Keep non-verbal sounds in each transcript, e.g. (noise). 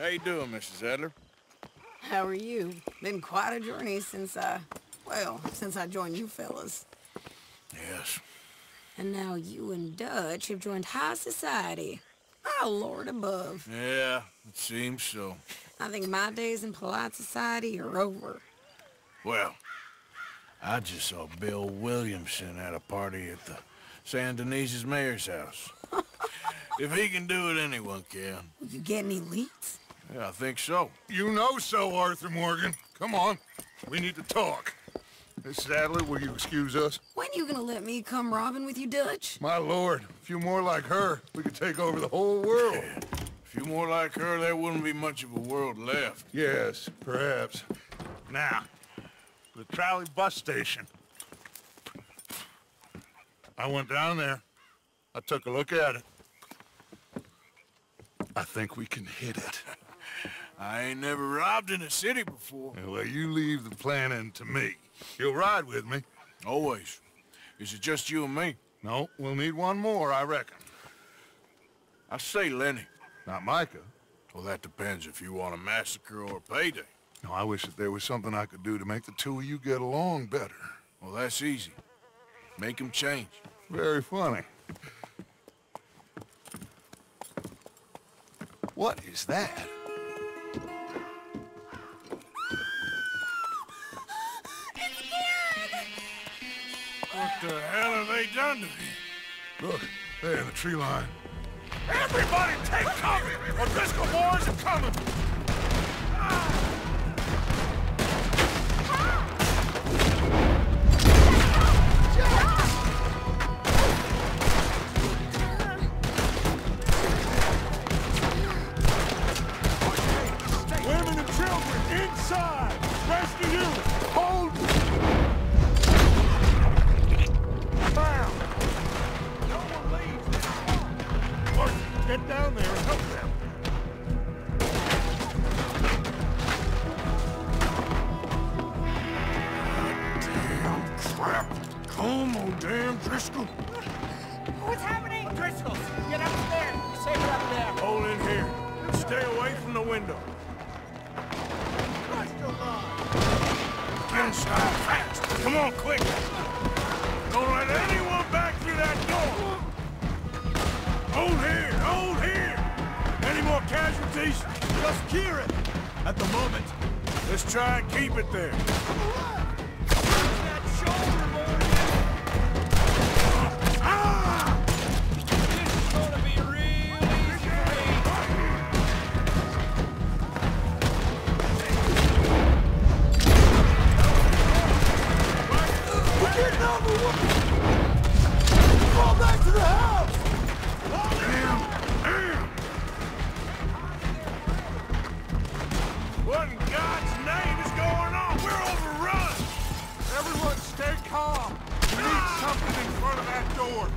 How you doing, Mrs. Adler? How are you? Been quite a journey since I, well, since I joined you fellas. Yes. And now you and Dutch have joined high society. Oh, Lord above. Yeah, it seems so. I think my days in polite society are over. Well, I just saw Bill Williamson at a party at the Saint Denis's mayor's house. (laughs) if he can do it, anyone can. Will you get any leads? Yeah, I think so. You know so, Arthur Morgan. Come on. We need to talk. Mrs. Adler, will you excuse us? When you gonna let me come robbing with you, Dutch? My lord, a few more like her, we could take over the whole world. A few more like her, there wouldn't be much of a world left. Yes, perhaps. Now, the trolley bus station. I went down there. I took a look at it. I think we can hit it. I ain't never robbed in a city before. Well, you leave the planning to me. You'll ride with me. Always. Is it just you and me? No, we'll need one more, I reckon. I say Lenny. Not Micah. Well, that depends if you want a massacre or a payday. No, I wish that there was something I could do to make the two of you get along better. Well, that's easy. Make him change. Very funny. What is that? The hell have they done to me? Look, there in the tree line. Everybody take cover! O'Driscoll boys are coming! Women and children, inside! Rest of you, get down there and help them. Damn crap! Come on, damn Driscoll! What's happening? Driscoll, get upstairs. Be safe up there. Hold in here. Stay away from the window. Get inside fast! Come on, quick! Don't let anyone back through that door! Hold here! Hold here! Any more casualties? Just clear it! At the moment. Let's try and keep it there. Door.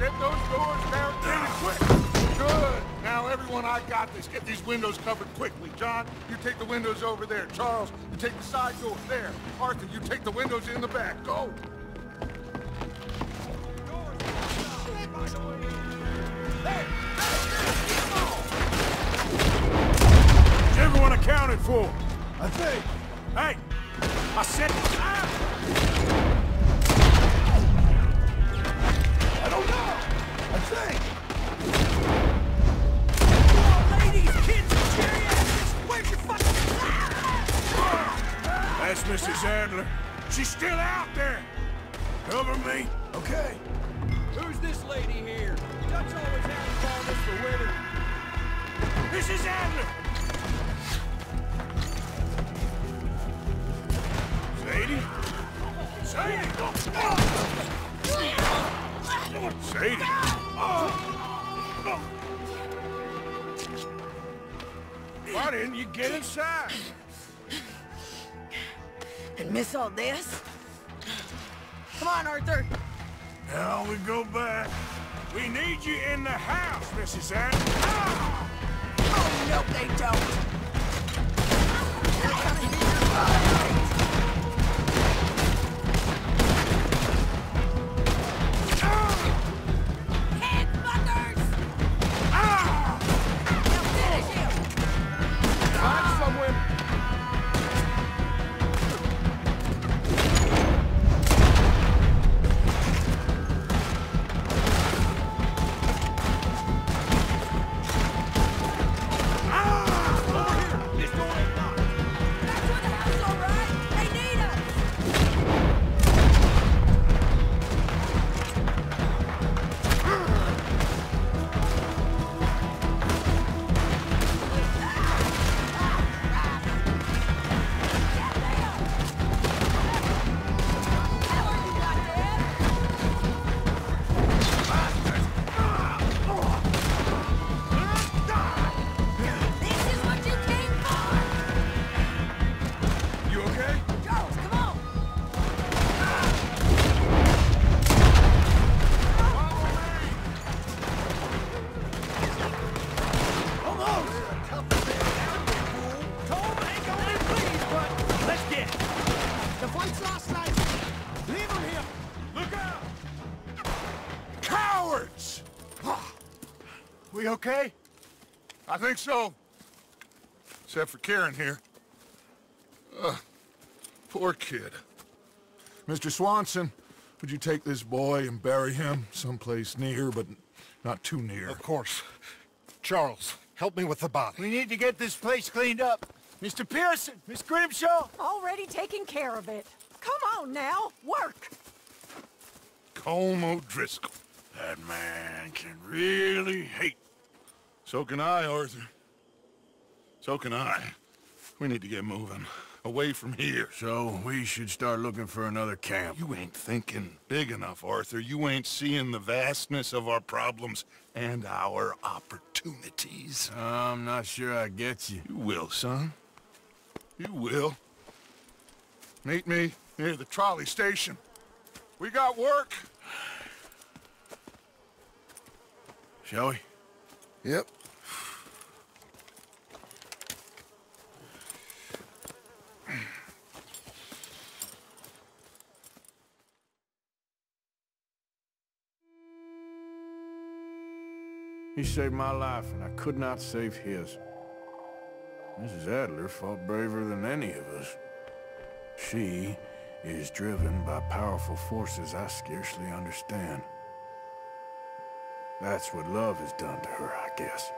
Get those doors down quick. Good. Now, everyone, I got this. Get these windows covered quickly. John, you take the windows over there. Charles, you take the side door there. Arthur, you take the windows in the back. Go. Everyone accounted for? I think. Hey! I said... Ah! I don't know. I think. Ladies, kids, geriatrics, where's your fucking... That's Mrs. Adler. She's still out there. Cover me. Okay. Who's this lady here? Dutch always has fondness for women. Mrs. Adler! Sadie! Why didn't you get inside? And miss all this? Come on, Arthur. Now we go back. We need you in the house, Mrs. Ann. Ah! Oh, no, they don't. Cowards! We okay? I think so. Except for Kieran here. Ugh, poor kid. Mr. Swanson, would you take this boy and bury him someplace near, but not too near? Of course. Charles, help me with the body. We need to get this place cleaned up. Mr. Pearson, Miss Grimshaw. Already taking care of it. Come on now, work. Colm O'Driscoll. That man can really hate. So can I, Arthur. So can I. We need to get moving. Away from here. So, we should start looking for another camp. You ain't thinking big enough, Arthur. You ain't seeing the vastness of our problems and our opportunities. I'm not sure I get you. You will, son. You will. Meet me near the trolley station. We got work. Shall we? Yep. He saved my life, and I could not save his. Mrs. Adler fought braver than any of us. She is driven by powerful forces I scarcely understand. That's what love has done to her, I guess.